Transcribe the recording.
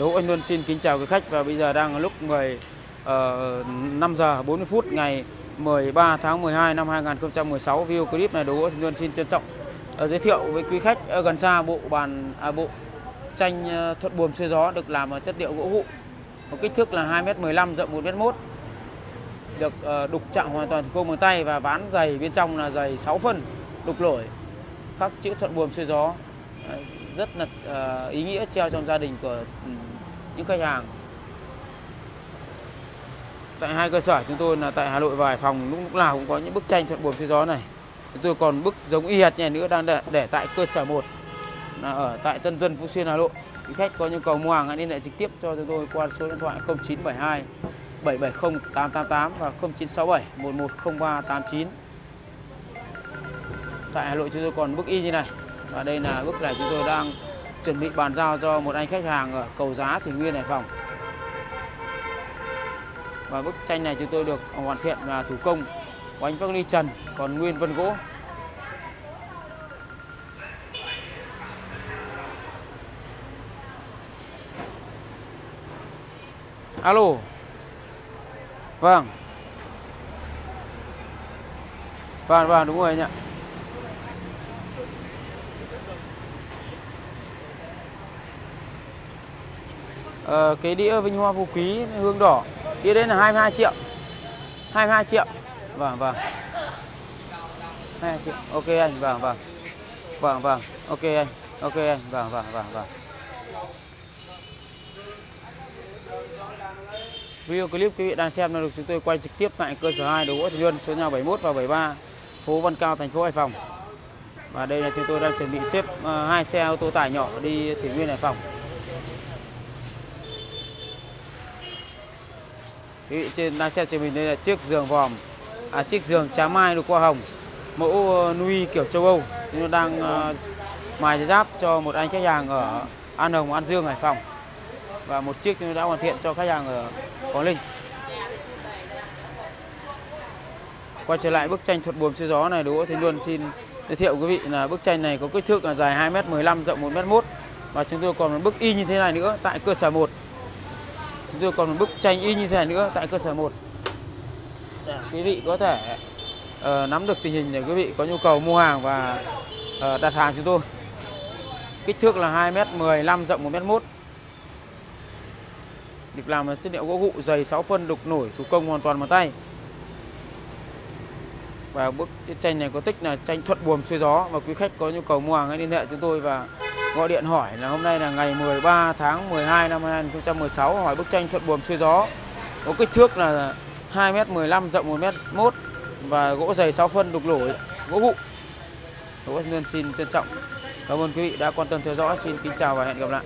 Đỗ Anh Luân xin kính chào quý khách và bây giờ đang là lúc 10 uh, 5 giờ 40 phút ngày 13 tháng 12 năm 2016. Video clip này Đỗ Anh Luân xin trân trọng uh, giới thiệu với quý khách ở gần xa bộ bàn à, bộ tranh uh, thuận buồm xuôi gió được làm ở chất liệu gỗ hụ. Có kích thước là 2m15 rộng 1m1. Được uh, đục chạm hoàn toàn thủ công bằng tay và ván dày bên trong là dày 6 phân đục lỗi khắc chữ thuận buồm xuôi gió rất là uh, ý nghĩa treo trong gia đình của ừ, những khách hàng. Tại hai cơ sở chúng tôi là tại Hà Nội và Hải Phòng lúc, lúc nào cũng có những bức tranh thuận buồm xuôi gió này. Chúng tôi còn bức giống y hệt này nữa đang để, để tại cơ sở 1 là ở tại Tân Dân Phú Xuyên Hà Nội. Quý khách có nhu cầu mua hàng hãy liên hệ trực tiếp cho chúng tôi qua số điện thoại 0972 770 888 và 0967 110389 tại Hà Nội chúng tôi còn bức y như này và đây là bức này chúng tôi đang chuẩn bị bàn giao cho một anh khách hàng ở cầu giá Thủy Nguyên, Hải Phòng. Và bức tranh này chúng tôi được hoàn thiện là thủ công oánh vác ly trần, còn nguyên vân gỗ. Alo. Vâng. Vâng vâng đúng rồi anh ạ. Ờ, cái đĩa vinh hoa phú quý hương đỏ. Đĩa đây là 22 triệu. 22 triệu. Vâng vâng. 22 triệu. Ok anh vâng vâng. Vâng vâng. Ok anh ok anh. Vâng vâng vâng vâng. Video clip quý vị đang xem đang được chúng tôi quay trực tiếp tại cơ sở 2 Đồ gỗ Thủy Luân, số nhà 71 và 73 phố Văn Cao, thành phố Hải Phòng. Và đây là chúng tôi đang chuẩn bị xếp ờ, hai xe ô tô tải nhỏ đi Thủy Nguyên, Hải Phòng. Quý vị trên đang xem trên mình đây là chiếc giường vòm, à, chiếc giường trá mai được qua hồng, mẫu ờ, nuôi kiểu châu Âu. Chúng đang uh, mài giáp cho một anh khách hàng ở An Hồng, An Dương, Hải Phòng và một chiếc chúng đã hoàn thiện cho khách hàng ở Quảng Ninh. Quay trở lại bức tranh thuật buồm xuôi gió này, Đỗ Thì Luân xin giới thiệu quý vị là bức tranh này có kích thước là dài 2m15 rộng 1m1 và chúng tôi còn một bức y như thế này nữa tại cơ sở 1. Chúng tôi còn một bức tranh y như thế này nữa tại cơ sở 1. Để quý vị có thể uh, nắm được tình hình để quý vị có nhu cầu mua hàng và uh, đặt hàng chúng tôi. Kích thước là 2m15 rộng 1m1 được làm bằng chất liệu gỗ gụ dày 6 phân đục nổi thủ công hoàn toàn bằng tay và bức tranh này có tích là tranh thuận buồm xuôi gió và quý khách có nhu cầu mua hàng hãy liên hệ chúng tôi và gọi điện hỏi là hôm nay là ngày 13 tháng 12 năm 2016 hỏi bức tranh thuận buồm xuôi gió. Có kích thước là 2m15 rộng 1m1 và gỗ dày 6 phân đục nổi gỗ vụ. Đỗ Nhân xin trân trọng. Cảm ơn quý vị đã quan tâm theo dõi. Xin kính chào và hẹn gặp lại.